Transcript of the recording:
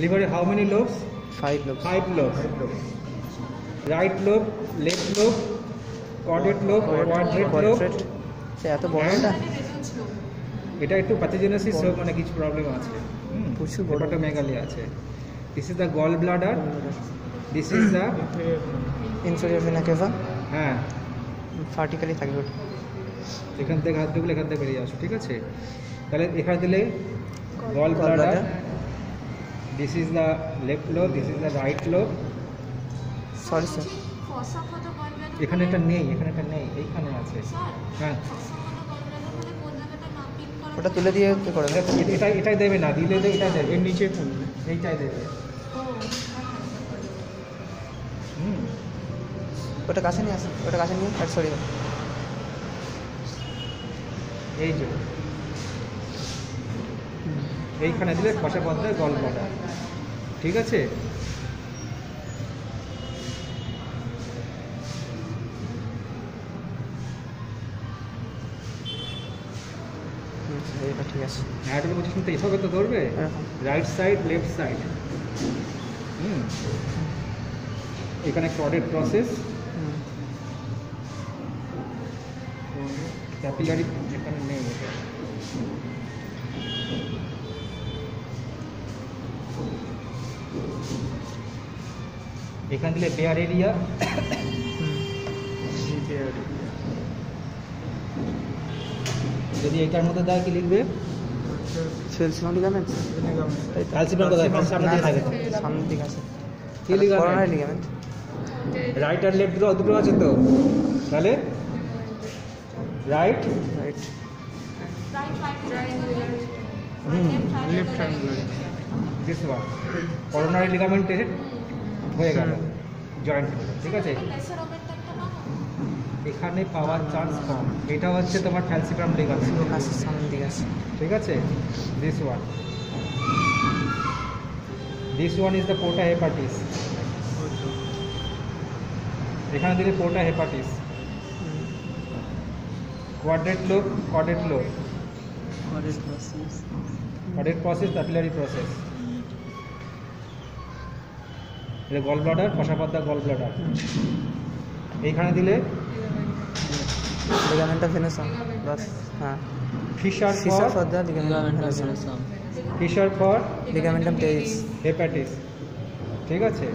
লিভারে how many lobes five লোক five lobes right lobe left lobe caudate lobe quadrate lobe সে এত বড় এটা এটা একটু প্যাথোজেনেসিস হোক মানে কিছু প্রবলেম আছে। প্রচুর বড়। মেগালি আছে। This is the gall bladder this is the inferior vena cava হ্যাঁ। ভার্টিক্যালি থাকবে। এখান থেকে হাত ঢুকলে এখান থেকে বেরিয়ে আসো ঠিক আছে? তাহলে এখানে দিলে gall bladder this is the left lobe this is the right lobe sorry sir এখানে এটা নেই এখানে এটা নেই এইখানে আছে। হ্যাঁ। ওটা তুলে দিয়ে কি করে এটা- এটা এটাই দেবে না দিলে দে- এটা দেবে এর নিচে এইটাই দেবে। হুম। ওটা কাছে নিয়ে আসুন ওটা কাছে নিয়ে আর সরি। এই যে। এইখানে দিলে কষা পদ্মায় গল ব্লাডার ঠিক আছে? এটা ঠিক আছে। অ্যানাটমি পজিশন তো ধরবে? Right side left side hmm. এখানে ক্রডেড প্রসেস। ক্যাপিলারি এখানে এখান দিলে বেয়ার এরিয়া হুম। যদি এটার মধ্যে দেয় কি লিখবে সেলসিয়াম লিগামেন্ট ক্যালসিয়াম কোথায় সামনে দিয়ে থাকে সামনের দিকে আছে কি ligament? করোনারি লিগামেন্ট রাইট আর লেফট দুটো দুটো আছে তো তাহলে right right left this one coronary লিগামেন্টে হয়ে গেল। জয়েন্ট ঠিক আছে? এখানে পাওয়ার চান্স কম। এটা হচ্ছে তোমার আছে আছে ঠিক আছে? This one this one is the porta hepatis এখানে দিলে porta hepatis quadrate lobe caudate lobe caudate process papillary process এটা গল ব্লাডার কষাপাদ্দা গল ব্লাডার এইখানে দিলে? লিগামেন্টা ভেনেসাম বাস হ্যাঁ। Fissure fissure for for the ligamentum venosum fissure for ligamentum teres hepatitis ঠিক আছে?